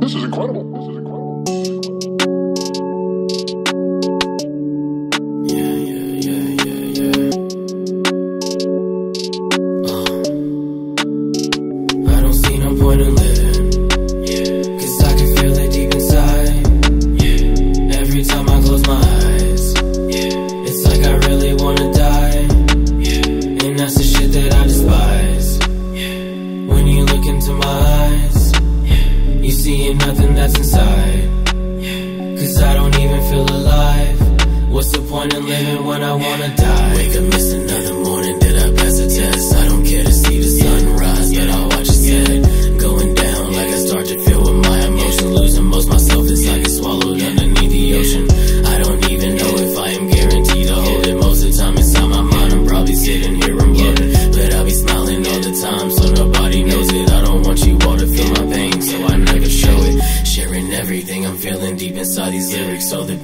This is incredible. This is incredible. seeing nothing that's inside Cause I don't even feel alive What's the point in living when I wanna die? Wake up, miss another morning, did I pass the test? I don't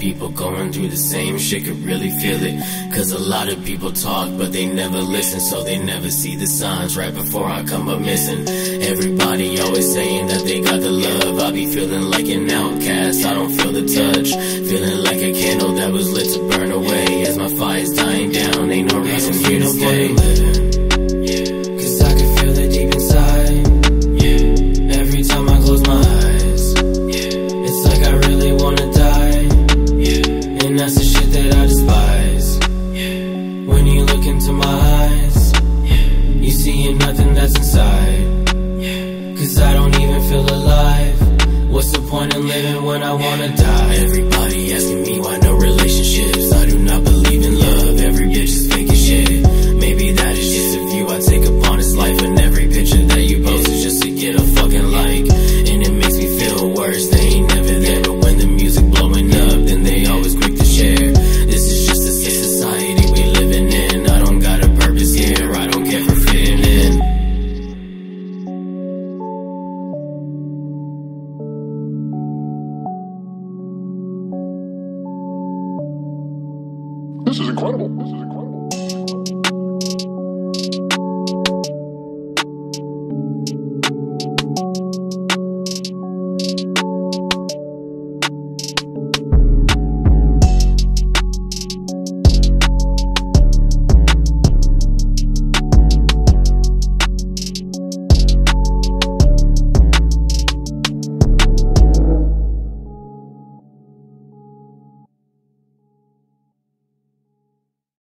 people going through the same shit could really feel it. Cause a lot of people talk, but they never listen, so they never see the signs right before I come up missing. Everybody always saying that they got the love. I be feeling like an outcast, I don't feel the touch. Feeling like a candle that was lit to burn away as my feel alive. What's the point in living when I wanna die? Everybody asking me why no relation. This is incredible. This is incredible.